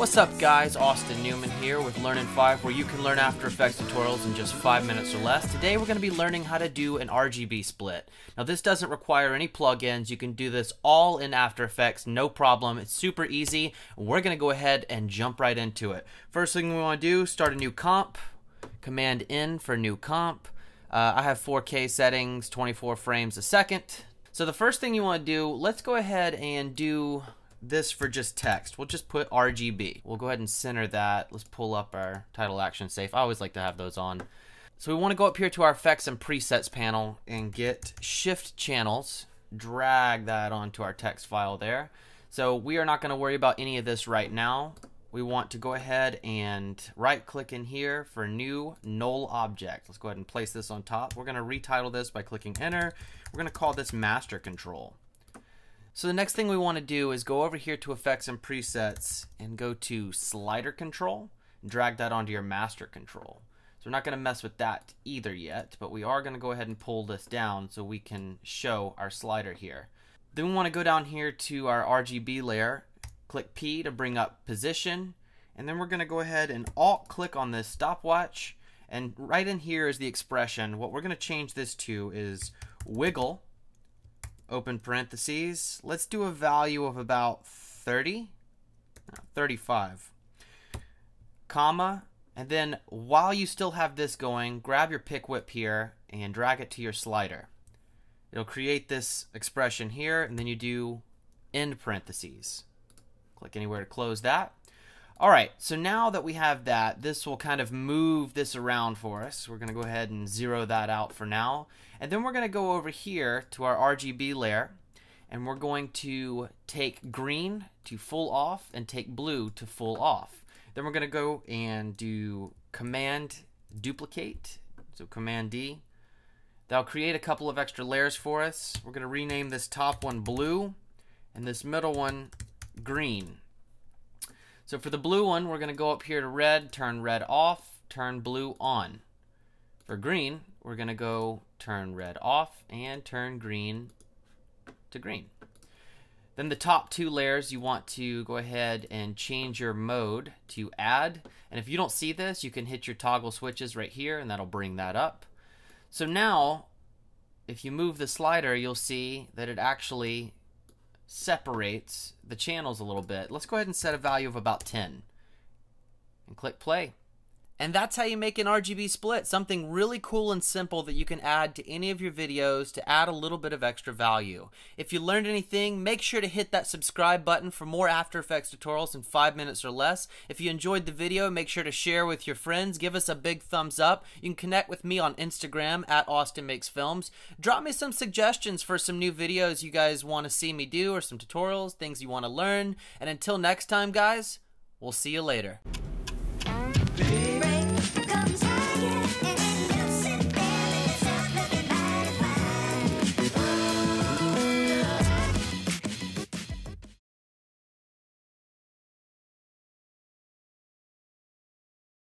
What's up guys, Austin Newman here with Learn in 5 where you can learn After Effects tutorials in just 5 minutes or less. Today we're going to be learning how to do an RGB split. Now this doesn't require any plugins, you can do this all in After Effects, no problem, it's super easy. We're going to go ahead and jump right into it. First thing we want to do, start a new comp, Command N for new comp. Uh, I have 4K settings, 24 frames a second. So the first thing you want to do, let's go ahead and do this for just text. We'll just put RGB. We'll go ahead and center that. Let's pull up our title action safe. I always like to have those on. So we want to go up here to our effects and presets panel and get shift channels. Drag that onto our text file there. So we are not going to worry about any of this right now. We want to go ahead and right click in here for new null object. Let's go ahead and place this on top. We're going to retitle this by clicking enter. We're going to call this master control. So the next thing we want to do is go over here to effects and presets and go to slider control and drag that onto your master control. So we're not going to mess with that either yet, but we are going to go ahead and pull this down so we can show our slider here. Then we want to go down here to our RGB layer, click P to bring up position, and then we're going to go ahead and alt click on this stopwatch, and right in here is the expression. What we're going to change this to is wiggle open parentheses. Let's do a value of about 30, uh, 35, comma, and then while you still have this going, grab your pick whip here and drag it to your slider. It'll create this expression here, and then you do end parentheses. Click anywhere to close that. All right, so now that we have that, this will kind of move this around for us. We're going to go ahead and zero that out for now. And then we're going to go over here to our RGB layer, and we're going to take green to full off and take blue to full off. Then we're going to go and do Command Duplicate, so Command D. That'll create a couple of extra layers for us. We're going to rename this top one blue, and this middle one green. So for the blue one, we're going to go up here to red, turn red off, turn blue on. For green, we're going to go turn red off and turn green to green. Then the top two layers, you want to go ahead and change your mode to add. And if you don't see this, you can hit your toggle switches right here and that'll bring that up. So now, if you move the slider, you'll see that it actually separates the channels a little bit. Let's go ahead and set a value of about 10 and click play. And that's how you make an RGB split, something really cool and simple that you can add to any of your videos to add a little bit of extra value. If you learned anything, make sure to hit that subscribe button for more After Effects tutorials in 5 minutes or less. If you enjoyed the video, make sure to share with your friends, give us a big thumbs up. You can connect with me on Instagram at Austin Makes Films. Drop me some suggestions for some new videos you guys want to see me do or some tutorials, things you want to learn. And until next time, guys, we'll see you later.